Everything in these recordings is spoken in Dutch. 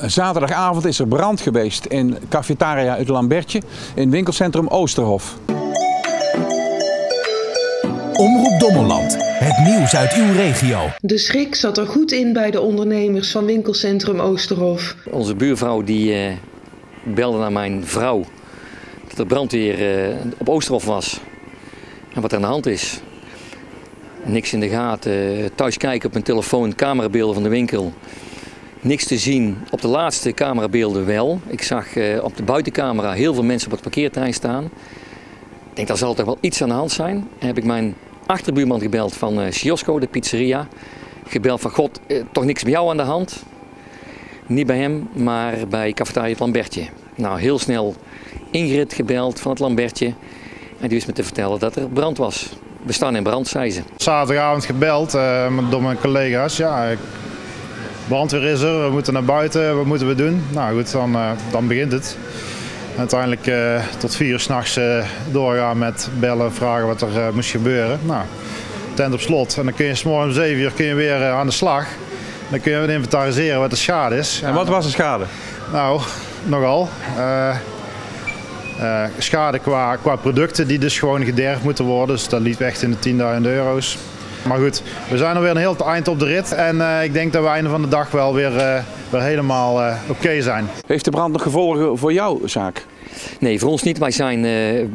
Zaterdagavond is er brand geweest in Cafetaria uit Lambertje in winkelcentrum Oosterhof. Omroep Dommeland. Het nieuws uit uw regio. De schrik zat er goed in bij de ondernemers van winkelcentrum Oosterhof. Onze buurvrouw die uh, belde naar mijn vrouw dat er brandweer uh, op Oosterhof was. En wat er aan de hand is. Niks in de gaten. Thuis kijken op mijn telefoon, camerabeelden van de winkel. Niks te zien. Op de laatste camerabeelden wel. Ik zag uh, op de buitencamera heel veel mensen op het parkeerterrein staan. Ik denk, daar zal toch wel iets aan de hand zijn. En heb ik mijn achterbuurman gebeld van uh, Chiosco, de pizzeria. Gebeld van, god, uh, toch niks bij jou aan de hand? Niet bij hem, maar bij Cafetaria Lambertje. Nou, heel snel Ingrid gebeld van het Lambertje. En die wist me te vertellen dat er brand was. We staan in brand, zei ze. Zaterdagavond gebeld door mijn collega's. Ja, brandweer is er, we moeten naar buiten, wat moeten we doen? Nou goed, dan, uh, dan begint het. Uiteindelijk uh, tot vier uur s'nachts uh, doorgaan met bellen, vragen wat er moest gebeuren. Nou, tent op slot. En dan kun je s'morgen om zeven uur kun je weer aan de slag. Dan kun je inventariseren wat de schade is. En wat was de schade? Nou, nogal. Uh, schade qua, qua producten die dus gewoon gederfd moeten worden. Dus dat liep echt in de 10.000 euro's. Maar goed, we zijn alweer een heel eind op de rit. En uh, ik denk dat we einde van de dag wel weer, uh, weer helemaal oké okay zijn. Heeft de brand nog gevolgen voor jouw zaak? Nee, voor ons niet. Wij zijn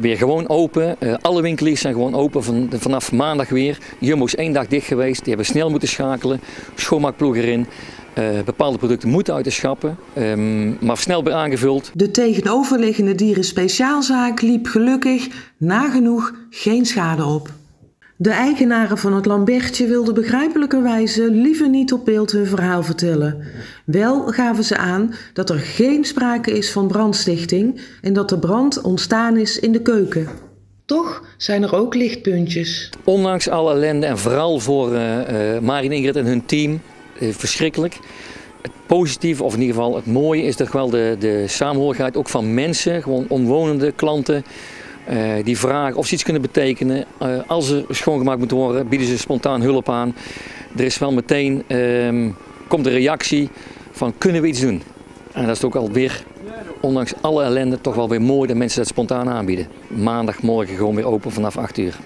weer gewoon open. alle winkeliers zijn gewoon open van, vanaf maandag weer. Jumbo is één dag dicht geweest. Die hebben snel moeten schakelen. Schoonmaakploeg erin. Uh, bepaalde producten moeten uit de schappen, um, maar snel weer aangevuld. De tegenoverliggende dierenspeciaalzaak liep gelukkig nagenoeg geen schade op. De eigenaren van het Lambertje wilden begrijpelijkerwijze liever niet op beeld hun verhaal vertellen. Wel gaven ze aan dat er geen sprake is van brandstichting en dat de brand ontstaan is in de keuken. Toch zijn er ook lichtpuntjes. Ondanks alle ellende en vooral voor uh, uh, Ingrid en hun team verschrikkelijk. Het positieve, of in ieder geval het mooie, is toch wel de, de samenhorigheid ook van mensen, gewoon omwonende klanten. Uh, die vragen of ze iets kunnen betekenen. Uh, als er schoongemaakt moet worden, bieden ze spontaan hulp aan. Er is wel meteen, uh, komt de reactie van kunnen we iets doen? En dat is ook alweer, ondanks alle ellende, toch wel weer mooi dat mensen dat spontaan aanbieden. Maandagmorgen gewoon weer open vanaf 8 uur.